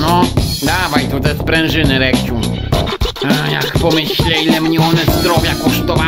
No, dawaj tu te sprężyny, Reksiu. A, jak pomyślę, ile mnie one zdrowia kosztowały.